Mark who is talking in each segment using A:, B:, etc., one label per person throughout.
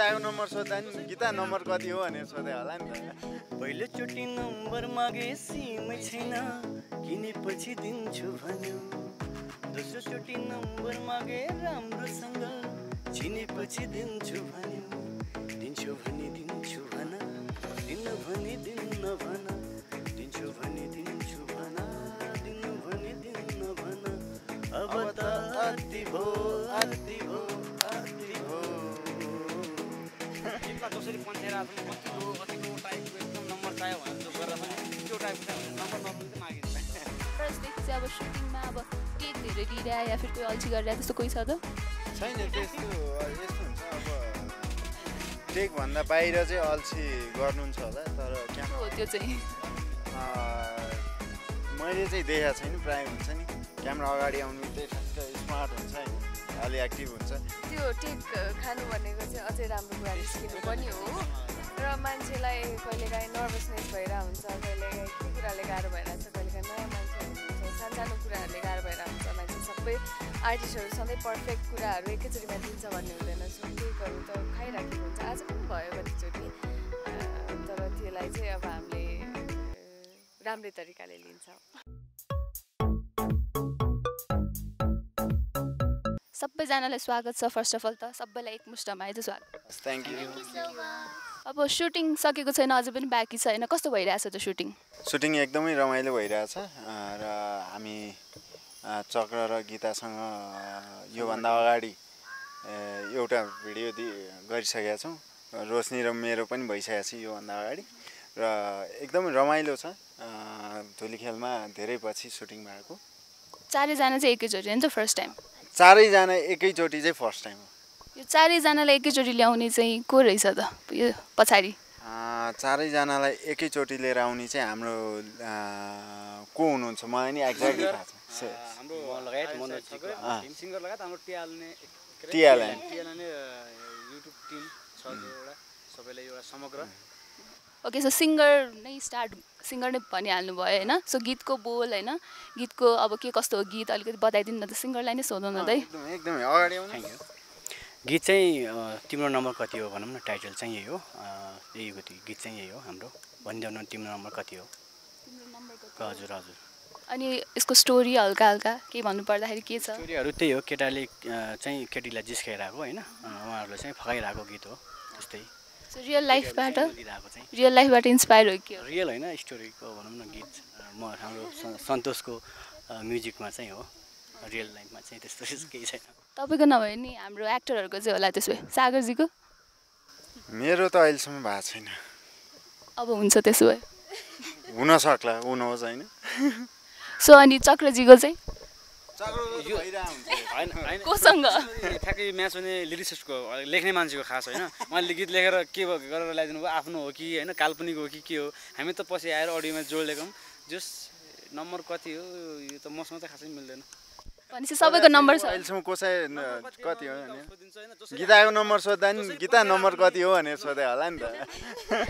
A: गीताको number सोद्धा नि Gita number कति हो भनेर सोधे होला नि त।
B: पहिलोचोटि नम्बर मागे सिमै छैन किनेपछि दिन्छु भन्यो। दोस्रोचोटि नम्बर मागे राम्रोसँग चिनेपछि दिन्छु भन्यो। दिन्छु भने दिन्छु भन दिनु भने दिन्न भन दिन्छु भने दिन्छु भन दिनु भने दिन्न भन। अब त अति भो
C: अब या
A: छैन यस्तो हुन्छ अब टेकभन्दा बाहिर चाहिँ अल्छी गर्नुहुन्छ होला तर
C: हो त्यो चाहिँ
A: मैले चाहिँ देखाएको छैन प्रायः हुन्छ नि क्यामेरा अगाडि आउनु ठ्याक्क स्मार्ट हुन्छ नि अलि एक्टिभ हुन्छ
D: त्यो टेक खानु भनेको चाहिँ अझै राम्रो कुरा निस्किनु पनि हो। र मान्छेलाई कहिलेकाहीँ नर्भसनेस भइरहेको हुन्छ कहिलेकाहीँ के कुराले गाह्रो भइरहेको छ कहिलेकाहीँ नयाँ मान्छे हुनुहुन्छ सानसानो कुराहरूले गाह्रो भइरहेको हुन्छ मान्छे सबै आर्टिस्टहरू सधैँ पर्फेक्ट कुराहरू एकैचोटिमा दिन्छ भन्ने हुँदैन सो टेकहरू त खाइराखेको हुन्छ आज पनि भयो कतिचोटि तर त्यसलाई चाहिँ अब हामीले राम्रै तरिकाले लिन्छौँ।
C: सबैजनालाई स्वागत छ फर्स्ट अफ अल त सबैलाई एकमुष्टमा आइज स्वागत।
A: थ्याङ्क यू
C: अब सुटिङ सकेको छैन अझै पनि बाँकी छ होइन कस्तो भइरहेछ त सुटिङ
A: सुटिङ एकदमै रमाइलो भइरहेछ र हामी चक्र र गीतासँग योभन्दा अगाडि एउटा भिडियो दि गरिसकेका छौँ। रोशनी र मेरो पनि भइसकेको छ योभन्दा अगाडि। र एकदमै रमाइलो छ धुली खेलमा धेरै पछि सुटिङ भएको।
C: चारैजना चाहिँ एकैचोटि होइन त फर्स्ट टाइम
A: चारैजना एकैचोटि चाहिँ फर्स्ट टाइम हो।
C: यो चारैजनालाई एकैचोटि ल्याउने चाहिँ को रहेछ त? यो पछाडि।
A: अँ, चारैजनालाई एकैचोटि लिएर आउने चाहिँ हाम्रो को हुनुहुन्छ? मलाई नि एक्ज्याक्टली थाहा छ
C: ओके सो सिङ्गर नै स्टार्ट सिङ्गर नै भनिहाल्नु भयो होइन? सो गीतको बोल होइन? गीतको अब के कस्तो हो गीत? अलिकति बताइदिनु न त सिङ्गरलाई नै सोधौँ न त है।
A: एकदमै एकदमै अगाडि आउनु।
B: गीत चाहिँ तिम्रो नम्बर कति हो भनौँ न टाइटल चाहिँ यही हो। यही हो त्यो गीत चाहिँ यही हो हाम्रो। भनिदेऊ न तिम्रो नम्बर कति हो? हजुर हजुर।
C: अनि यसको स्टोरी हल्का हल्का के भन्नु पर्दाखेरि के छ?
B: स्टोरीहरू त्यही हो केटाले चाहिँ केटीलाई जिस्काइरहेको होइन। उहाँहरूले चाहिँ फकाइरहेको गीत हो त्यस्तै।
C: रियल लाइफबाट रियल लाइफबाट इन्सपायर हो के?
B: रियल होइन स्टोरीको भनौँ न गीत। म हाम्रो सन्तोषको म्युजिकमा चाहिँ हो। रियल लाइफमा चाहिँ त्यस्तो केही छैन।
C: तपाईँको नभए नि हाम्रो एक्टरहरूको चाहिँ होला त्यसो भए। सागरजीको?
A: मेरो त अहिलेसम्म भएको छैन।
C: अब हुन्छ त्यसो भए।
A: हुन सक्ला हुनुहोस् होइन।
C: सो अनि चक्रजीको चाहिँ? कोसँग?
E: ठ्याक्कै म्याच भने लिरिक्सको लेख्ने मान्छेको खास होइन। उहाँले गीत लेखेर के गरेर ल्याइदिनु भयो आफ्नो हो कि होइन काल्पनिक हो कि के हो। हामी त पछि आएर अडियोमा जोडिदिएको जस नम्बर कति हो? यो त मसँग चाहिँ खासै मिल्दैन।
C: भनेपछि सबैको नम्बर छ।
A: अहिलेसम्म कसै कति हो गीताको नम्बर सोद्धा नि गीता नम्बर कति हो भनेर सोधे होला नि त।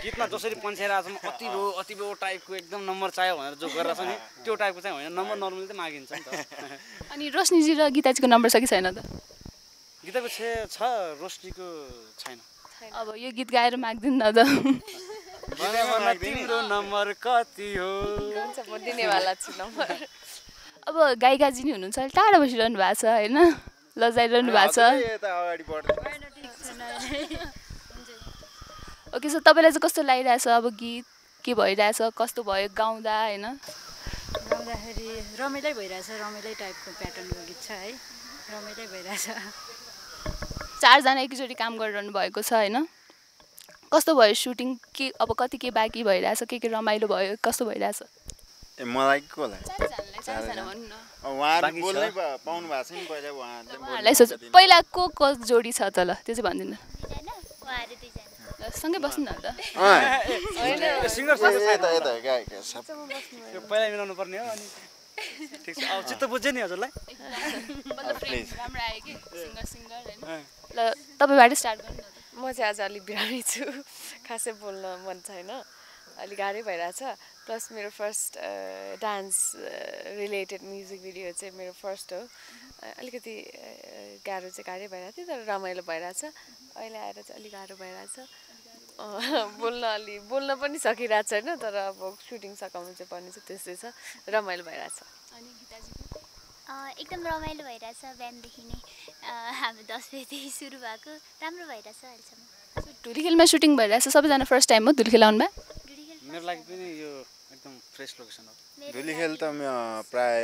E: गीतमा जसरी पन्छेर आएको छ अति भो अति भो टाइपको एकदम नम्बर चाहियो भनेर जो गरेर छ नि त्यो टाइपको चाहिँ होइन नम्बर नर्मली चाहिँ मागिन्छ नि त।
C: अनि रोशनीजी र गीताजीको नम्बर छ कि छैन त?
E: गीताको छे छ रोशनीको छैन।
C: अब यो गीत गाएर माग्दिनु न त।
E: तिम्रो नम्बर कति हो?
D: हुन्छ म दिनेवाला छु नम्बर।
C: अब गायिकाजी नि हुनुहुन्छ अलिक टाढा बसिरहनु भएको छ होइन? लजाइरहनु भएको छ। ओके सो तपाईँलाई चाहिँ कस्तो लागिरहेछ अब गीत? के भइरहेछ? कस्तो भयो? गाउँदा होइन?
F: गाउँदाखेरि रमाइलै भइरहेछ रमाइलै टाइपको प्याटर्नको गीत छ है। रमाइलै भइरहेछ।
C: चारजना एकैचोटि काम गरिरहनु भएको छ होइन? कस्तो भयो सुटिङ? के अब कति के बाँकी भइरहेछ? के के रमाइलो भयो? कस्तो भइरहेछ?
A: ए मलाई पहिला उहाँहरूले
C: उहाँहरूलाई सोच पहिला को को जोडी छ त ल त्यो चाहिँ भनिदिनु ल, सँगै बस्नु न त।
E: सिङ्गर
A: यता यता गायक सब।
E: यो पहिला मिलाउनु पर्ने हो अनि ठिक छ। अब चित्त बुझ्यो नि हजुरलाई?
C: मतलब
A: please.
C: फ्रेन्ड राम्रो आयो कि सिङ्गर सिङ्गर होइन। ल तपाईँबाट स्टार्ट गर्नु न त।
D: म चाहिँ आज अलिक बिरामी छु। खासै बोल्न मन छैन। अलिक गाह्रै भइरहेछ। प्लस मेरो first dance related music video चाहिँ मेरो फर्स्ट हो। अलिकति गाह्रो चाहिँ गाह्रै भइरहेको थियो तर रमाइलो भइरहेछ। अहिले आएर चाहिँ अलिक गाह्रो भइरहेछ। अ, बोल्न अलि बोल्न पनि सकिरहेको छैन तर अब सुटिङ सघाउनु चाहिँ पर्ने चाहिँ त्यस्तै छ। रमाइलो भइरहेछ।
C: अनि
G: एकदम रमाइलो भइरहेछ बिहानदेखि नै। अँ, हाम्रो दस बजीदेखि सुरु भएको। राम्रो भइरहेछ अहिलेसम्म।
C: धुलीखेलमा सुटिङ भइरहेछ। सबैजना फर्स्ट टाइम हो धुलीखेल आउनुभयो
G: धुलीखेल
E: मेरो लागि पनि यो एकदम फ्रेस लोकेसन हो।
G: मेरो
A: धुलीखेल त म प्राय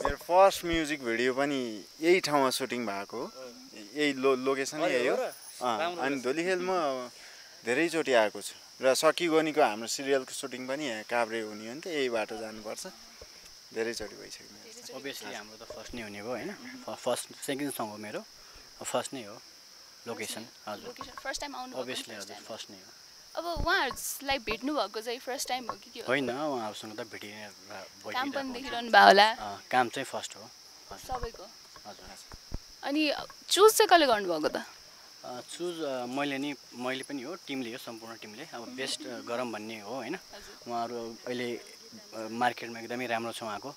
A: मेरो फर्स्ट म्युजिक भिडियो पनि यही ठाउँमा सुटिङ भएको हो। यही लो लोकेसन यही हो। अनि
E: रहेछ।
A: धुलीखेल म धेरैचोटि आएको छु। र सकिगोनीको हाम्रो सिरियलको सुटिङ पनि यहाँ काभ्रे हुने हो नि त यही बाटो जानुपर्छ। धेरैचोटि भइसक्यो
E: ओभियसली हाम्रो त फर्स्ट नै हुने भयो होइन। फर्स्ट सेकेन्ड सङ्ग हो मेरो। फर्स्ट नै हो। लोकेसन हजुर।
C: फर्स्ट टाइम आउनु
E: ओभियसली हजुर फर्स्ट नै हो।
C: अब उहाँहरूलाई भेट्नु भएको चाहिँ फर्स्ट टाइम हो कि के
E: होइन उहाँहरूसँग त भेटिने
C: काम पनि देखिरहनु भयो होला।
E: काम चाहिँ फर्स्ट हो।
C: सबैको।
E: हजुर
C: अनि चुज चाहिँ कसले गर्नुभएको त?
E: चुज मैले नि मैले पनि हो टिमले हो सम्पूर्ण टिमले। अब बेस्ट गरौँ भन्ने हो होइन। उहाँहरू अहिले मार्केटमा एकदमै राम्रो छ उहाँको।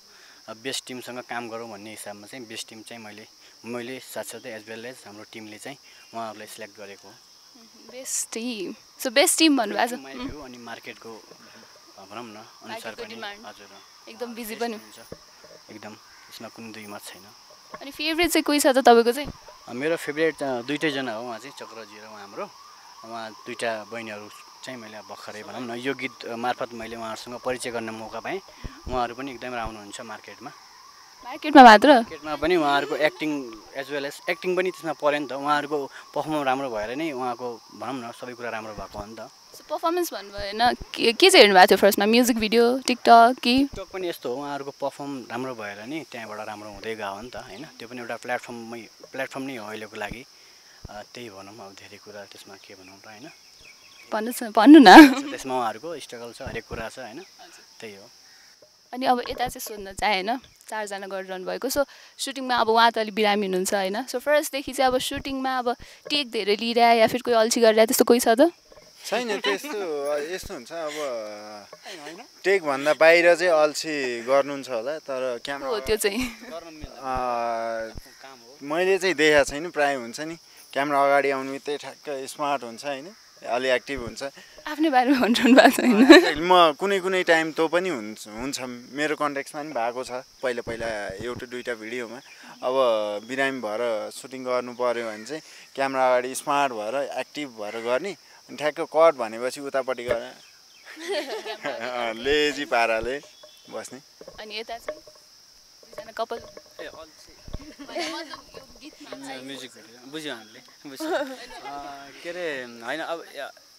E: बेस्ट टिमसँग काम गरौँ भन्ने हिसाबमा चाहिँ बेस्ट टिम चाहिँ मैले मैले साथसाथै एज वेल एज हाम्रो टिमले चाहिँ उहाँहरूलाई सिलेक्ट गरेको हो।
C: Best team so best team भन्नुभएको छ।
E: अनि मार्केटको भनौँ न अनुसार पनि। हजुर।
C: एकदम बिजी पनि।
E: हुन्छ। एकदम यसमा कुनै दुई मत छैन।
C: अनि फेभरेट चाहिँ कोही छ त तपाईँको चाहिँ?
E: मेरो फेभरेट दुइटैजना हो उहाँ चाहिँ चक्रजी र उहाँ हाम्रो। उहाँ दुइटा बहिनीहरू चाहिँ मैले भर्खरै भनौँ न यो गीत मार्फत मैले उहाँहरूसँग परिचय गर्न मौका पाएँ। उहाँहरू पनि एकदमै राम्रो हुनुहुन्छ मार्केटमा।
C: मार्केटमा मात्र
E: मार्केटमा पनि उहाँहरूको acting as well as acting पनि त्यसमा पऱ्यो नि त। उहाँहरूको पर्फर्म राम्रो भएर नै उहाँको भनौँ न सबै कुरा राम्रो भएको हो नि त।
C: पर्फर्मेन्स भन्नुभयो होइन के चाहिँ हेर्नुभएको थियो फर्स्टमा म्युजिक भिडियो टिकटक कि?
E: टिकटक पनि यस्तो हो। उहाँहरूको पर्फर्म राम्रो भएर नि त्यहाँबाट राम्रो हुँदै गयो नि त होइन? त्यो पनि एउटा प्लेटफर्ममै प्लेटफर्म नै हो अहिलेको लागि। त्यही भनौँ अब धेरै कुरा त्यसमा के भनौँ र होइन?
C: भन्नुहोस् न भन्नु न।
E: त्यसमा उहाँहरूको स्ट्रगल छ हरेक कुरा छ होइन? त्यही हो।
C: अनि अब यता चाहिँ सोध्न चाहे होइन चारजना गरिरहनु भएको सो सुटिङमा अब उहाँ त अलिक बिरामी हुनुहुन्छ होइन सो फर्स्टदेखि चाहिँ अब सुटिङमा अब टेक धेरै लिइरहे या फिर कोही अल्छी गरिरहे त्यस्तो कोही छ त?
A: छैन त्यस्तो यस्तो हुन्छ अब टेकभन्दा बाहिर चाहिँ अल्छी गर्नुहुन्छ होला तर
C: हो
A: क्यामरा
C: त्यो चाहिँ
E: हो।
A: मैले चाहिँ देखाएको छैन प्रायः हुन्छ नि क्यामेरा अगाडि आउनु बित्तिकै ठ्याक्क स्मार्ट हुन्छ होइन अलि एक्टिभ हुन्छ।
C: आफ्नै बारेमा भनिरहनु भएको छैन
A: म कुनै कुनै टाइम तँ पनि हुन्छ हुन्छ। मेरो कन्ट्याक्समा पनि भएको छ। पहिला पहिला एउटा दुइटा भिडियोमा। अब बिरामी भएर सुटिङ गर्नु पऱ्यो भने चाहिँ क्यामेरा अगाडि स्मार्ट भएर एक्टिभ भएर गर्ने अनि ठ्याक्क कट भनेपछि उतापट्टि गएर लेजी पाराले बस्ने।
C: अनि यता चाहिँ कपाल।
E: Music video. बुझ्यो हामीले। के अरे होइन अब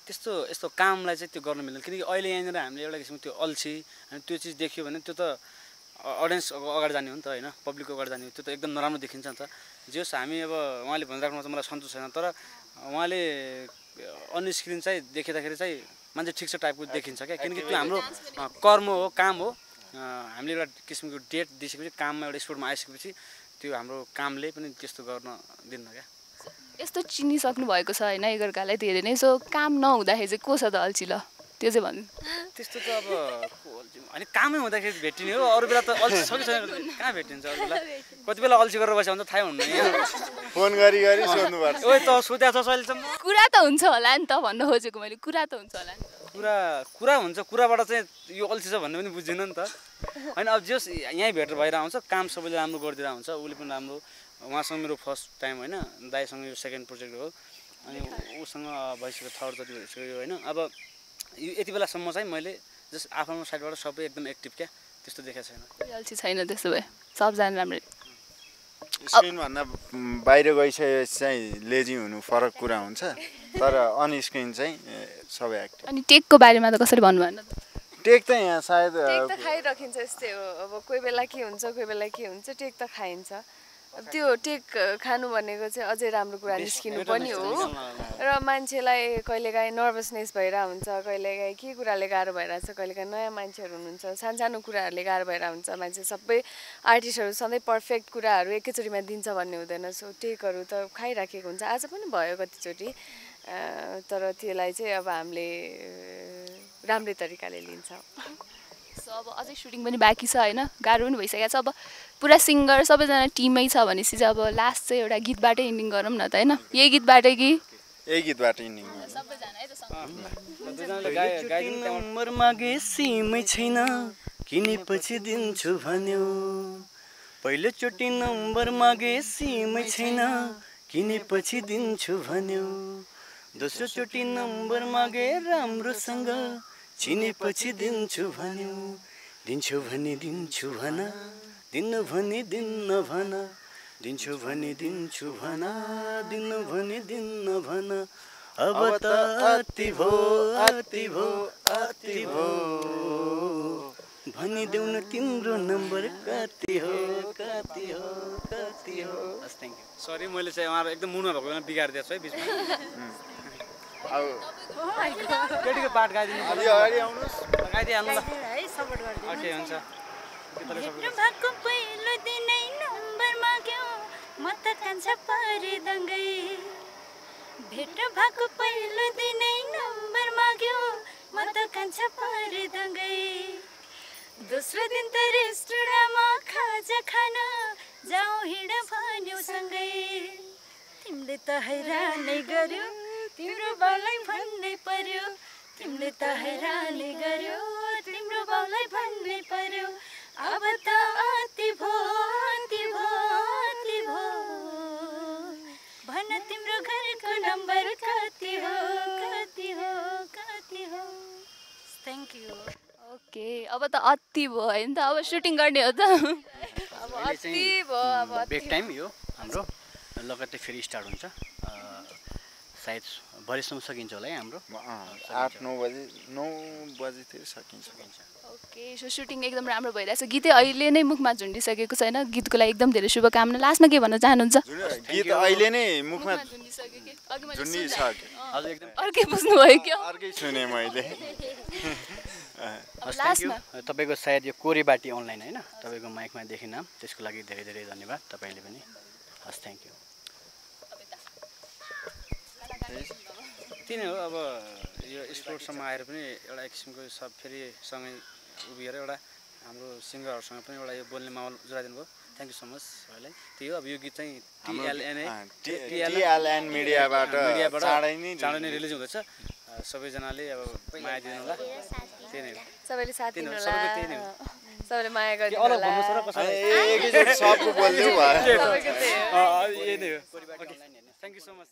E: त्यस्तो यस्तो कामलाई चाहिँ त्यो गर्न मिल्दैन। किनकि अहिले यहाँनिर हामीले एउटा किसिमको त्यो अल्छी अनि त्यो चिज देख्यो भने त्यो त अडियन्स अगाडि जाने हो नि त होइन पब्लिकको अगाडि जाने हो। त्यो त एकदम नराम्रो देखिन्छ नि त। जे होस् हामी अब उहाँले भनिराख्नुमा चाहिँ मलाई सन्तोष छैन तर उहाँले अन स्क्रिन चाहिँ देखिँदाखेरि चाहिँ मान्छे ठिक छ टाइपको देखिन्छ क्या। किनकि त्यो हाम्रो कर्म हो काम हो। हामीले एउटा किसिमको डेट दिइसकेपछि काममा एउटा स्पोर्टमा आइसकेपछि त्यो हाम्रो कामले पनि त्यस्तो गर्न दिन्न क्या।
C: यस्तो चिनिसक्नु भएको छ होइन एकअर्कालाई धेरै नै। सो काम नहुँदाखेरि चाहिँ को छ त अल्छी ल? त्यो चाहिँ भन्नु।
E: त्यस्तो त अब होइन कामै हुँदाखेरि भेटिने हो। अरू बेला त अल्छी छ कि छैन? कहाँ भेटिन्छ अरू बेला? कति बेला अल्छी गरेर बस्यो भने त थाहै हुन्न
A: फोन गरी गरी सोध्नुपर्छ।
E: ओइ त सोधेको छ अहिलेसम्म
C: कुरा त हुन्छ होला नि त भन्न खोजेको मैले। कुरा त हुन्छ होला नि त।
E: कुरा कुरा हुन्छ। कुराबाट चाहिँ यो अल्छी छ भन्ने पनि बुझिनँ नि त। होइन अब जस यहीँ भेटेर भएर आउँछ काम सबैले राम्रो गरिदिएर हुन्छ उसले पनि राम्रो। उहाँसँग मेरो फर्स्ट टाइम होइन दाईसँग यो सेकेन्ड प्रोजेक्ट हो। अनि उसँग भइसक्यो थर्ड जति भइसक्यो होइन। अब यो यति बेलासम्म चाहिँ मैले जस्ट आफ्नो साइडबाट सबै एकदम एक्टिभ क्या त्यस्तो देखाएको छैन।
C: छैन त्यस्तो भए। सबजना राम्रै
A: स्क्रिनभन्दा बाहिर गइसकेपछि चाहिँ लेजी हुनु फरक कुरा हुन्छ तर अन स्क्रिन चाहिँ सबै एक्टिभ।
C: अनि टेकको बारेमा त कसरी भन्नु भएन त
A: टेक त यहाँ सायद
D: टेक त खाइराखिन्छ यस्तै हो। अब कोही बेला के हुन्छ कोही बेला के हुन्छ टेक त खाइन्छ। त्यो टेक खानु भनेको चाहिँ अझै राम्रो कुरा निस्किनु पनि हो। र मान्छेलाई कहिलेकाहीँ नर्भसनेस भइरहेको हुन्छ कहिलेकाहीँ के कुराले गाह्रो भइरहेको छ कहिलेकाहीँ नयाँ मान्छेहरू हुनुहुन्छ सानसानो कुराहरूले गाह्रो भइरहेको हुन्छ। मान्छे सबै आर्टिस्टहरू सधैँ पर्फेक्ट कुराहरू एकैचोटिमा दिन्छ भन्ने हुँदैन। सो टेकहरू त खाइराखेको हुन्छ। आज पनि भयो कतिचोटि। तर त्यसलाई चाहिँ अब हामीले राम्रै तरिकाले लिन्छौँ।
C: सो अब अझै सुटिङ पनि बाँकी छ होइन? गाह्रो पनि भइसकेको छ। अब पुरा सिङ्गर सबैजना टिमै छ भनेपछि चाहिँ अब लास्ट चाहिँ एउटा गीतबाटै इन्डिङ गरौँ न त होइन? यही गीतबाटै कि?
A: यही गीतबाट इन्डिङ
C: सबैजना है त सँगै।
E: दुईजनाले गाए
B: पहिलोचोटि
E: गाइदिनु त्यहाँबाट
B: नम्बर मागे सिमै छैन किनेपछि दिन्छु भन्यो। पहिलोचोटि नम्बर मागे सिमै छैन किनेपछि दिन्छु भन्यो। दोस्रोचोटि नम्बर मागे राम्रोसँग चिनेपछि दिन्छु भन्यो। दिन्छु भने दिन्छु भन। दिनु भने दिन्न भन दिन्छु भने दिन्छु भन दिनु भने दिन्न भन अब त अति भो अति भो अति भो भनिदेऊ न तिम्रो नम्बर कति हो कति हो कति हो। हस् थ्याङ्क यू
E: सरी मैले चाहिँ उहाँहरू एकदम मुडमा भएको बेला बिगारिदिएको छु है बिचमा।
A: अब
E: केटीको पाठ गाइदिनु
A: अलि अगाडि आउनुहोस्।
E: गाइदिइहाल्नु ल।
F: है सपोर्ट गरिदिनु।
E: ओके हुन्छ।
G: भेट्नु भएको पहिलो दिनै नम्बर माग्यो म त कान्छा परे दङ्गै भेट्नु भएको पहिलो दिनै नम्बर माग्यो म त कान्छा परे दङ्गै दोस्रो दिन त रेस्टुराँमा खाजा खान जाउँ हिँड भन्यो सँगै तिमीले त हैरानै गर्यो तिम्रो बाउलाई भन्नै पर्यो तिमीले त हैरानै गर्यो तिम्रो बाउलाई भन्नै पर्यो अब त अति भो अति भो। अति भो भन तिम्रो घरको नम्बर कति हो कति हो कति हो। थ्याङ्क यू
C: ओके अब त अति भयो होइन त अब सुटिङ गर्ने हो त।
D: अब अति भयो अब
B: ब्रेक टाइम यो हाम्रो। लगत्तै फेरि स्टार्ट हुन्छ। अ, सायद भरेसम्म सकिन्छ होला है हाम्रो।
A: आठ नौ बजी नौ बजीतिर सकिन्छ।
C: ओके सो सुटिङ एकदम राम्रो भइरहेछ। गीतै अहिले नै मुखमा झुन्डिसकेको छैन। गीतको लागि एकदम धेरै शुभकामना। लास्टमा के भन्न चाहनुहुन्छ?
A: गीत अहिले नै मुखमा
C: झुन्डिसक्यो कि अघि मैले
A: झुन्डिसक्यो।
E: हजुर एकदम
C: अर्कै बुझ्नुभयो क्या।
A: अर्कै सुने मैले।
B: तपाईँको सायद यो कोरेबाटी अनलाइन होइन? तपाईँको माइकमा देखिन। त्यसको लागि धेरै धेरै धन्यवाद तपाईँले पनि। हस् थ्याङ्क यू
E: त्यही नै हो अब यो स्पोर्ट्समा आएर पनि एउटा एक किसिमको सब फेरि सँगै उभिएर एउटा हाम्रो सिङ्गरहरूसँग पनि एउटा यो बोल्ने माहौल जुराइदिनु भयो थ्याङ्क यू सो मच सबैलाई त्यही हो अब यो गीत चाहिँ टिएलएनए
A: अँ, टी- TLN मिडियाबाट
E: मिडियाबाट
A: चाँडै नै
E: चाँडै नै रिलिज हुँदैछ। सबैजनाले अब माया दिनु होला। त्यही नै
D: सबैले साथ दिनु
E: हो, सबैको त्यही नै
D: होला
E: हो।
D: सबैले माया
E: के
D: गरिदिनु होला
A: सबको बोलिदिउ भयो
E: यही नै हो। Thank you so much